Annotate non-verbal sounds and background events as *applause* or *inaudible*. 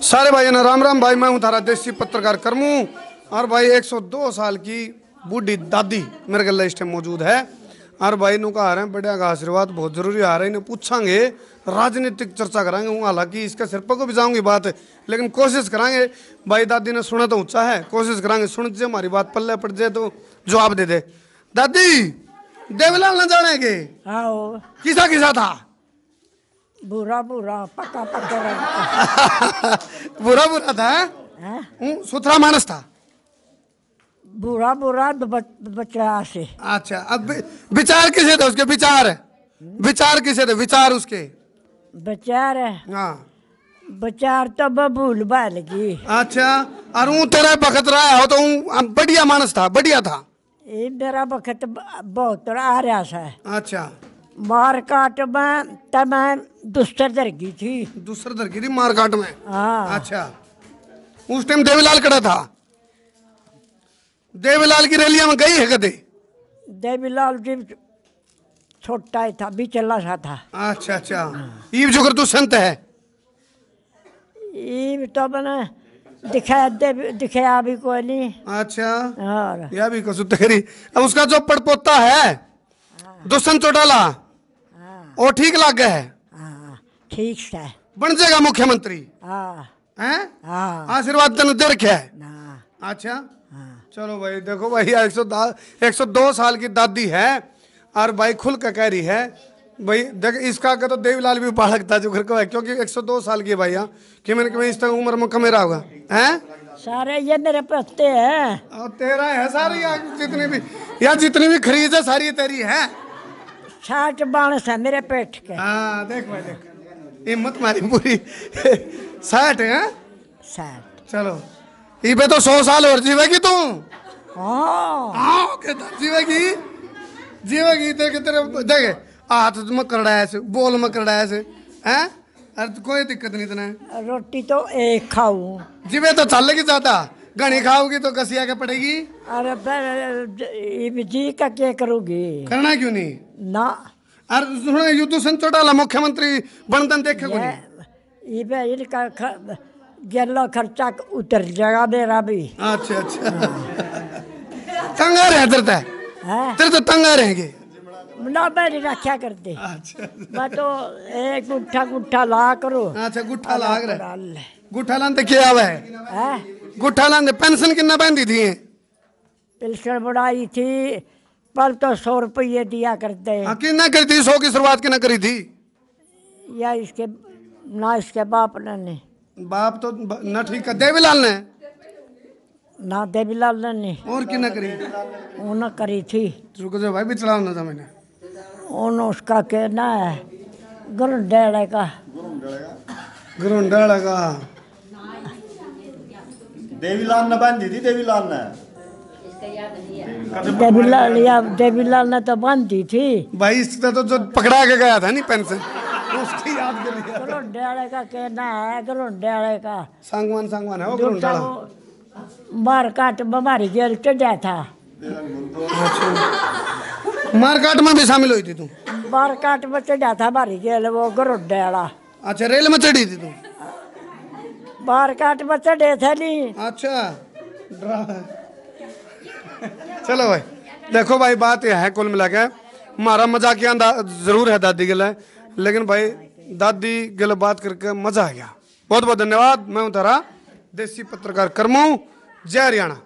सारे भाई ना राम राम भाई मैं हूँ थारा देसी पत्रकार करमू। और भाई 102 साल की बूढ़ी दादी मेरे गले इस टाइम मौजूद है। और भाई नु कहा रहे हैं बढ़िया का आशीर्वाद बहुत ज़रूरी आ रहा है इन्हें पूछांगे राजनीतिक चर्चा करांगे हूँ हालाँकि इसके सिर पर को भी जाऊँगी बात लेकिन कोशिश करांगे। भाई दादी ने सुना तो ऊँचा है कोशिश करांगे सुन जे हमारी बात पल्ले पड़ जाए तो जवाब दे दे। दादी देवलाल न जाने आओ किसा किसा था? बुरा बुरा पक्का पक्का रंग *laughs* बुरा बुरा था सुथरा मानस था। बुरा बुरा बच- बच्चा से। अच्छा अब विचार किसे थे उसके? विचार। विचार किसे थे? विचार उसके। बचार। हाँ। बचार तो बबूल बाल की अच्छा और हूँ तेरा बखत रहा हो तो हूँ बढ़िया मानस था बढ़िया था। ये मेरा बखत बहुत आ रहा सा। अच्छा। मार काट में तब मैं दुस्तर दरगी थी। दूसरे दर गिरी मारकाट में? हाँ। अच्छा। उस टाइम देवीलाल खड़ा था? देवीलाल की रैलिया में गई है कदे? देवीलाल जी छोटा ही था बिचला सा था। अच्छा अच्छा। ईव जुगर तू संत है? ये तो मैंने दिखाया दे दिखाया भी कोई नहीं। अच्छा। और यह भी कसु तेरी। अब उसका जो पड़पोता है दुष्यंत चौटाला वो ठीक लग गया है। हाँ ठीक है। बन जाएगा मुख्यमंत्री। हाँ। हैं? आशीर्वाद तेन दे रखे है। अच्छा। चलो भाई देखो भाई एक सौ एक सौ दो साल की दादी है और भाई खुल कर कह रही है। भाई देख इसका का तो देवीलाल भी पालक था जो घर का है क्योंकि 102 साल की भाई यहाँ कि मैंने कहा इस तक उम्र में कमेरा होगा। हैं? सारे ये मेरे पत्ते हैं। और तेरा है सारी जितनी भी यार जितनी भी खरीद है सारी तेरी है। साठ बाणस है मेरे पेट के। हाँ देख भाई देख। हिम्मत मारी पूरी। साठ है? साठ। चलो। ये तो सौ साल और जीवेगी तू। हाँ। हाँ के जीवेगी। जीवेगी देख तेरे देख हाथ में करड़ा ऐसे बोल में ऐसे हैं? अरे तो कोई दिक्कत नहीं तने। रोटी तो एक खाऊं। जीवे तो चलेगी ज़्यादा घनी खाओगी तो कसिया के पड़ेगी? अरे जी का क्या करूँगी? करना क्यों नहीं? ना। अरे सुनो युद्ध संत चौटाला मुख्यमंत्री बनतन देखे ये इनका गेलो खर्चा उतर जाएगा मेरा भी। अच्छा अच्छा। तंग आ रहे तेरे है? तेरे तो तंग आ रहेंगे। ना मेरी रक्षा करते? अच्छा। मैं तो एक गुट्ठा गुट्ठा ला करो। अच्छा गुट्ठा लाग रहा डाल ले गुट्ठा लांदे क्या हुआ है? है गुट्ठा लांदे पेंशन कितना बंदी थी पेंशन बढ़ाई थी पर तो सौ रुपये दिया करते हाँ। कितना करी थी? सौ की शुरुआत कितना करी थी? या इसके ना इसके बाप ने नहीं बाप तो ब- न ठीक है। देवीलाल ने? ना देवीलाल ने नहीं और कितना करी? उन्हें करी थी। रुको जो भाई भी चलाओ ना था मैंने। उन्होंने उसका कहना है गुरु डेड़े का। ग्रुंडाला का। देवीलाल ने बांधी थी देवीलाल ने देवीलाल या देवीलाल ने तो बांधी थी भाई इसका तो जो पकड़ा के गया था नहीं पेंशन उसकी याद के लिए गुरु डेड़े का कहना है गुरु डेड़े का सांगवान सांगवान है वो जो मार काट बीमारी जेल चढ़ा था मारकाट में भी शामिल हुई थी तू मार काट में चढ़ा था हमारी जेल वो गुरु डेड़ा अच्छा रेल में चढ़ी थी तू मार काट बच्चा डे थे नहीं। अच्छा। चलो भाई, देखो भाई, बात यह है कुल मिला के मारा मज़ा किया ज़रूर है दादी गल लेकिन भाई, दादी के बात करके मज़ा आ गया। बहुत बहुत धन्यवाद। मैं हूँ तारा, देसी पत्रकार करमू, जय हरियाणा।